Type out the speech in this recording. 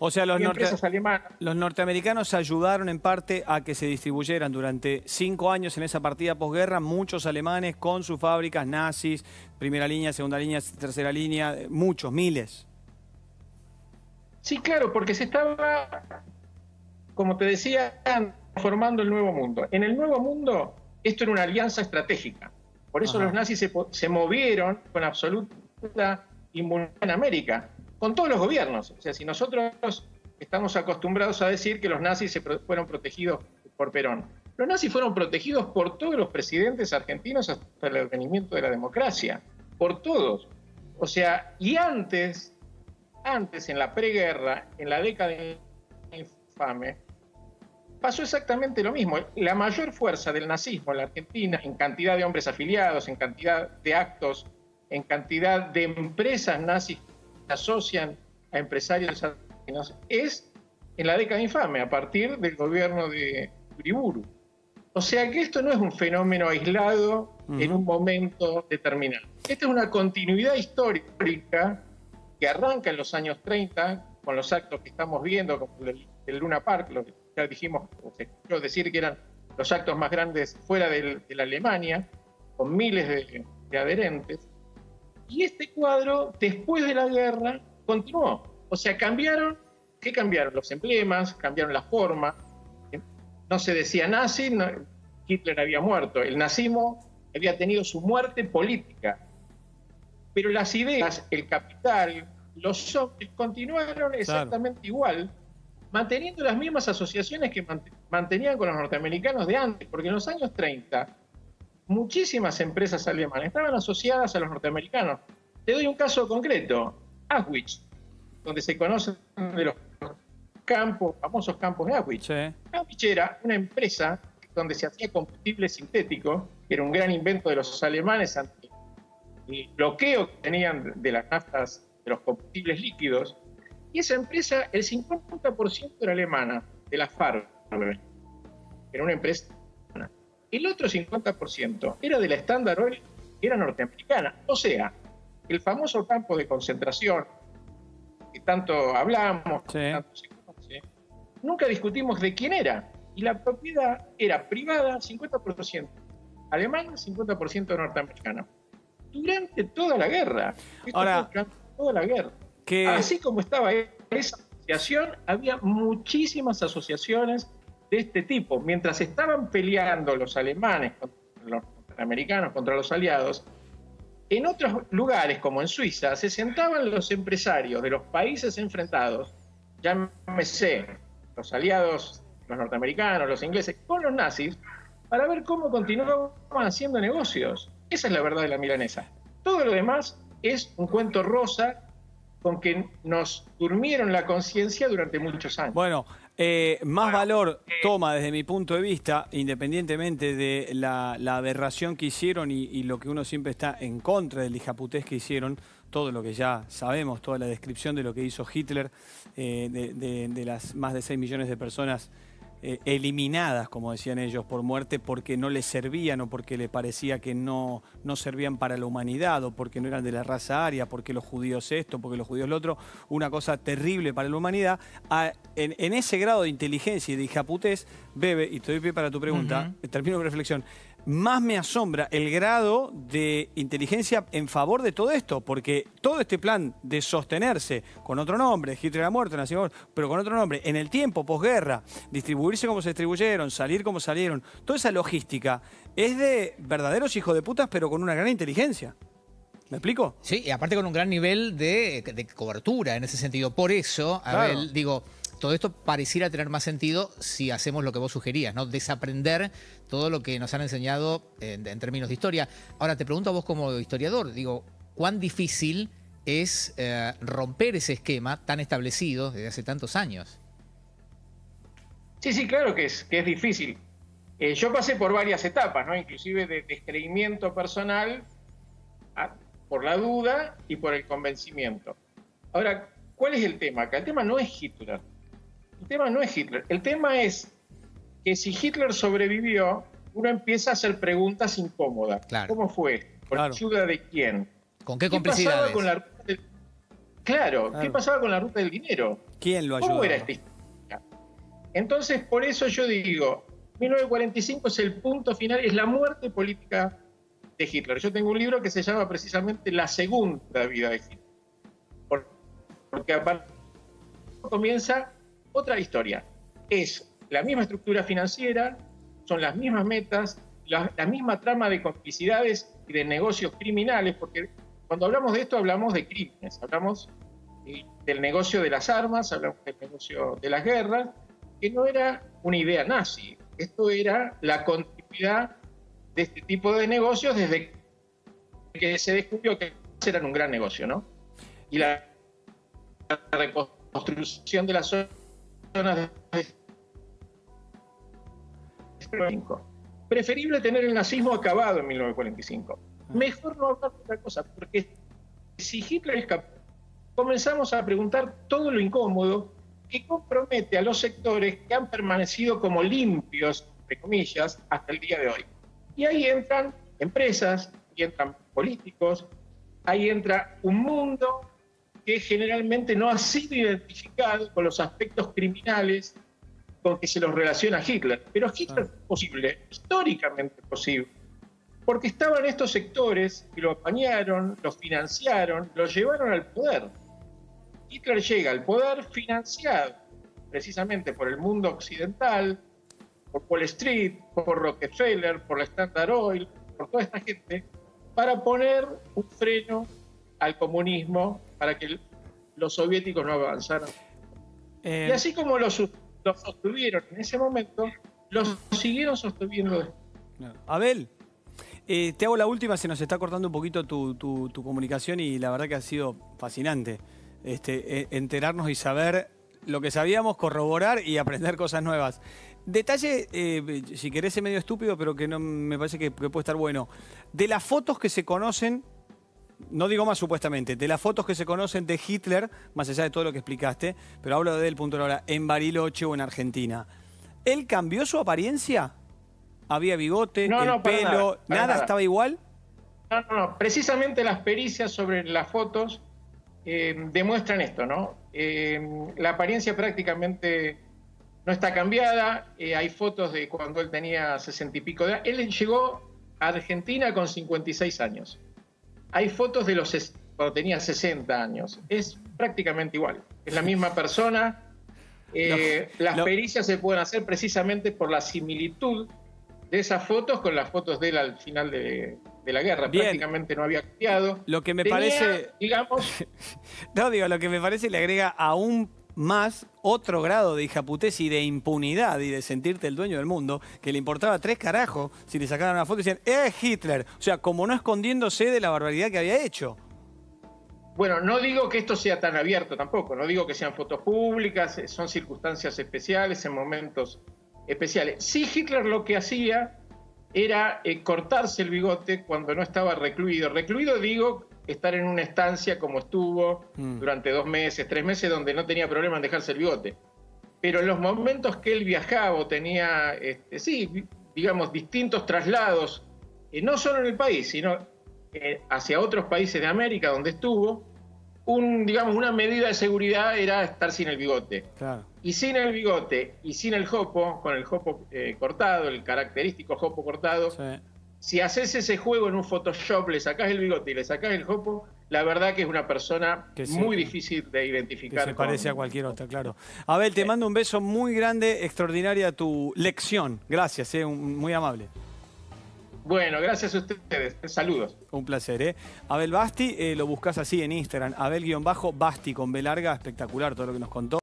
O sea, los, norte- norteamericanos ayudaron en parte a que se distribuyeran durante cinco años en esa partida posguerra muchos alemanes con sus fábricas nazis, primera línea, segunda línea, tercera línea, eh, muchos, miles. Sí, claro, porque se estaba, como te decía, formando el nuevo mundo. En el nuevo mundo, esto era una alianza estratégica. Por eso Ajá. los nazis se movieron con absoluta inmunidad en América, con todos los gobiernos. O sea, si nosotros estamos acostumbrados a decir que los nazis se fueron protegidos por Perón, los nazis fueron protegidos por todos los presidentes argentinos hasta el advenimiento de la democracia, por todos. O sea, y antes antes, en la preguerra, en la década infame, pasó exactamente lo mismo. La mayor fuerza del nazismo en la Argentina, en cantidad de hombres afiliados, en cantidad de actos, en cantidad de empresas nazis asocian a empresarios argentinos, es en la década infame, a partir del gobierno de Uriburu. O sea que esto no es un fenómeno aislado en un momento determinado. Esta es una continuidad histórica que arranca en los años 30 con los actos que estamos viendo, como el, el Luna Park, lo que ya dijimos, se escuchó decir que eran los actos más grandes fuera del- de la Alemania, con miles de, de adherentes. Y este cuadro, después de la guerra, continuó. O sea, cambiaron, ¿qué cambiaron? Los emblemas, cambiaron la forma. No se decía nazi, no- Hitler había muerto. El nazismo había tenido su muerte política pero las ideas, el capital, los socios continuaron exactamente igual, manteniendo las mismas asociaciones que mant- mantenían con los norteamericanos de antes, porque en los años 30 muchísimas empresas alemanas estaban asociadas a los norteamericanos. Te doy un caso concreto, Auschwitz, donde se conocen de los campos, famosos campos de Auschwitz. Sí. Auschwitz era una empresa donde se hacía combustible sintético, que era un gran invento de los alemanes ante el bloqueo que tenían de las naftas, de los combustibles líquidos. Y esa empresa, el 50% era alemana, de la FARC. Era una empresa. El otro 50% era de la Standard Oil, que era norteamericana. O sea, el famoso campo de concentración que tanto hablamos, Sí. que tanto se conoce, nunca discutimos de quién era. Y la propiedad era privada, 50% alemana, 50% norteamericana. Durante toda la guerra. Esto Ahora- durante toda la guerra. Que, Así como estaba esa asociación, había muchísimas asociaciones de este tipo. Mientras estaban peleando los alemanes contra los norteamericanos, contra los aliados, en otros lugares, como en Suiza, se sentaban los empresarios de los países enfrentados, llámese los aliados, los norteamericanos, los ingleses, con los nazis, para ver cómo continuaban haciendo negocios. Esa es la verdad de la milanesa. Todo lo demás es un cuento rosa con que nos durmieron la conciencia durante muchos años. bueno, eh, más valor toma desde mi punto de vista, independientemente de la, la aberración que hicieron y, y lo que uno siempre está en contra del hijaputés que hicieron, todo lo que ya sabemos, toda la descripción de lo que hizo Hitler, eh, de, de- de las más de 6 millones de personas eh, eliminadas, como decían ellos, por muerte porque no les servían o porque le parecía que no, no servían para la humanidad o porque no eran de la raza aria, porque los judíos esto, porque los judíos lo otro, una cosa terrible para la humanidad. A- en, en ese grado de inteligencia y de hijaputés, Bebe, y te doy pie para tu pregunta, termino mi reflexión, más me asombra el grado de inteligencia en favor de todo esto, porque todo este plan de sostenerse con otro nombre, Hitler ha muerto, nació, pero con otro nombre, en el tiempo, posguerra, distribuirse como se distribuyeron, salir como salieron, toda esa logística es de verdaderos hijos de putas, pero con una gran inteligencia. ¿Me explico? Sí, y aparte con un gran nivel de, de cobertura en ese sentido. Por eso, a Claro. ver, digo, todo esto pareciera tener más sentido si hacemos lo que vos sugerías, ¿no? Desaprender todo lo que nos han enseñado en, términos de historia. Ahora, te pregunto a vos como historiador, digo, ¿cuán difícil es eh, romper ese esquema tan establecido desde hace tantos años? Sí, sí, claro que es, que es difícil. Eh, yo pasé por varias etapas, ¿no? Inclusive de descreimiento personal por la duda y por el convencimiento. Ahora, ¿cuál es el tema acá? El tema no es Hitler. El tema no es Hitler. El tema es que si Hitler sobrevivió, uno empieza a hacer preguntas incómodas. Claro. ¿Cómo fue? ¿Por Claro. ayuda de quién? ¿Con qué pasaba complicidades? con la ruta del- Claro, ¿qué pasaba con la ruta del dinero? ¿Quién lo ayudó? ¿Cómo era esta historia? Entonces, por eso yo digo, 1945 es el punto final, es la muerte política de Hitler. Yo tengo un libro que se llama precisamente La segunda vida de Hitler. Porque aparte comienza otra historia. Es la misma estructura financiera, son las mismas metas, la, misma trama de complicidades y de negocios criminales, porque cuando hablamos de esto hablamos de crímenes, hablamos del negocio de las armas, hablamos del negocio de las guerras, que no era una idea nazi, esto era la continuidad de este tipo de negocios desde que se descubrió que eran un gran negocio, ¿no? Y la reconstrucción de las zonas de Preferible tener el nazismo acabado en 1945. Mejor no hablar de otra cosa, porque si Hitler escapó, comenzamos a preguntar todo lo incómodo que compromete a los sectores que han permanecido como limpios, entre comillas, hasta el día de hoy. Y ahí entran empresas, y entran políticos, ahí entra un mundo que generalmente no ha sido identificado con los aspectos criminales con que se los relaciona a Hitler. Pero Hitler es posible, históricamente posible, porque estaban estos sectores que lo apañaron, lo financiaron, lo llevaron al poder. Hitler llega al poder financiado precisamente por el mundo occidental, por Wall Street, por Rockefeller, por la Standard Oil, por toda esta gente, para poner un freno al comunismo, para que los soviéticos no avanzaran. Eh, y así como los lo sostuvieron en ese momento, los siguieron sosteniendo. Abel, eh, te hago la última, se nos está cortando un poquito tu, comunicación y la verdad que ha sido fascinante este, eh, enterarnos y saber lo que sabíamos, corroborar y aprender cosas nuevas. Detalle, eh, si querés es medio estúpido, pero que no me parece que puede estar bueno. De las fotos que se conocen no digo más supuestamente, de las fotos que se conocen de Hitler, más allá de todo lo que explicaste, pero hablo de él, punto de ahora, en Bariloche o en Argentina. ¿Él cambió su apariencia? ¿Había bigote, el pelo, nada, estaba igual? No, no, no. Precisamente las pericias sobre las fotos eh, demuestran esto, ¿no? Eh, la apariencia prácticamente no está cambiada. Eh, hay fotos de cuando él tenía sesenta y pico de edad. Él llegó a Argentina con 56 años. Hay fotos de los cuando tenía 60 años. Es prácticamente igual. Es la misma persona. Eh, las pericias se pueden hacer precisamente por la similitud de esas fotos con las fotos de él al final de, la guerra. Prácticamente no había cambiado. Lo que me parece. Digamos. no, digo, lo que me parece le agrega aún más otro grado de hijaputés y de impunidad y de sentirte el dueño del mundo, que le importaba tres carajos si le sacaran una foto y decían, es Hitler. O sea, como no escondiéndose de la barbaridad que había hecho. Bueno, no digo que esto sea tan abierto tampoco, no digo que sean fotos públicas, eh, son circunstancias especiales, en momentos especiales. Sí, Hitler lo que hacía era eh, cortarse el bigote cuando no estaba recluido. Recluido digo estar en una estancia como estuvo mm. durante dos meses, tres meses, donde no tenía problema en dejarse el bigote. Pero en los momentos que él viajaba o tenía, este, sí, digamos, distintos traslados, eh, no solo en el país, sino eh, hacia otros países de América donde estuvo, un, digamos, una medida de seguridad era estar sin el bigote. Y sin el bigote y sin el jopo, con el jopo eh, cortado, el característico jopo cortado, si haces ese juego en un Photoshop, le sacás el bigote y le sacás el jopo, la verdad que es una persona muy difícil de identificar. Que se parece a cualquier otra, claro. Abel, te mando un beso muy grande, extraordinaria tu lección. Gracias, eh, muy amable. Bueno, gracias a ustedes. Saludos. Un placer, ¿eh? Abel Basti, eh, lo buscas así en Instagram. Abel-Basti con B larga, espectacular todo lo que nos contó.